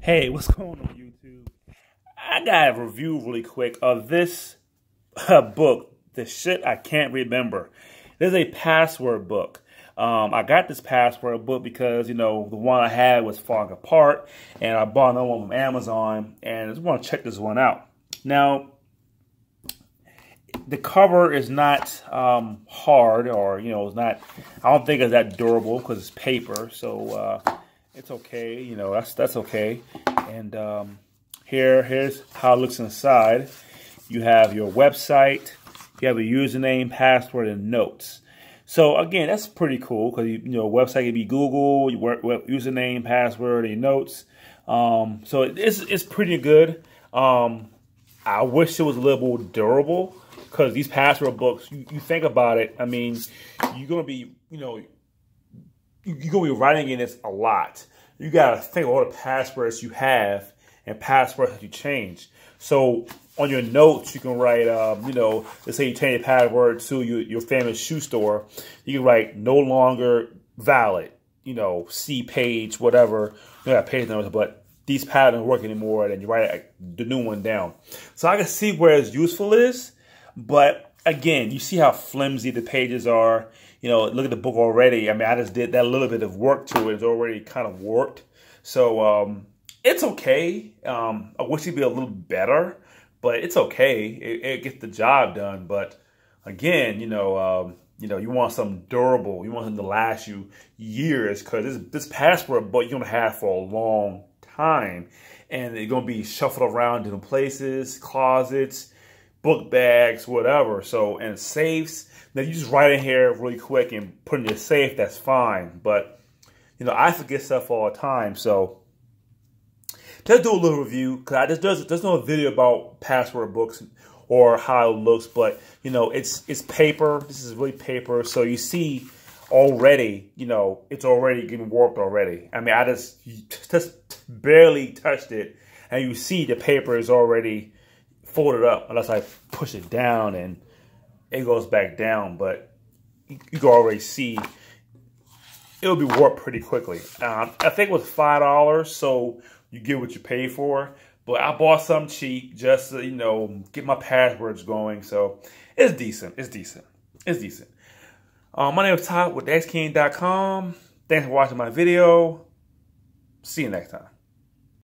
Hey, what's going on YouTube? I got a review really quick of this uh, book, The Shit I Can't Remember. This is a password book. Um, I got this password book because, you know, the one I had was falling apart, and I bought another one from Amazon, and I just want to check this one out. Now, the cover is not um, hard, or, you know, it's not, I don't think it's that durable because it's paper, so, uh, it's okay. You know, that's that's okay. And um, here, here's how it looks inside. You have your website. You have a username, password, and notes. So again, that's pretty cool because you, you, know, website could be Google, your username, password, and notes. Um, so it's it's pretty good. Um, I wish it was a little more durable because these password books, you, you think about it. I mean, you're gonna be, you know, you're going to be writing in this a lot. You got to think of all the passwords you have and passwords that you change. So on your notes, you can write, um, you know, let's say you change your password to your, your famous shoe store. You can write no longer valid, you know, C page, whatever. You got page numbers, but these patterns work anymore, and you write the new one down. So I can see where it's useful is, but again, you see how flimsy the pages are you know, look at the book already. I mean, I just did that little bit of work to it. It's already kind of worked. So um, it's okay. Um, I wish it'd be a little better, but it's okay. It, it gets the job done. But again, you know, um, you know, you want something durable. You want something to last you years because this this password book you're gonna have for a long time, and it's gonna be shuffled around different places, closets book bags, whatever. So, and safes. Now you just write in here really quick and put in your safe, that's fine. But, you know, I forget stuff all the time. So, let's do a little review because I just there's, there's no video about password books or how it looks, but you know, it's it's paper. This is really paper. So you see already, you know, it's already getting warped already. I mean, I just just barely touched it, and you see the paper is already fold it up unless I push it down and it goes back down. But you, can already see it'll be warped pretty quickly. Um, I think it was five dollars, so you get what you pay for. But I bought some cheap just to, you know, get my passwords going. So it's decent. It's decent. It's decent. Um, my name is Todd with XKing.com. Thanks for watching my video. See you next time.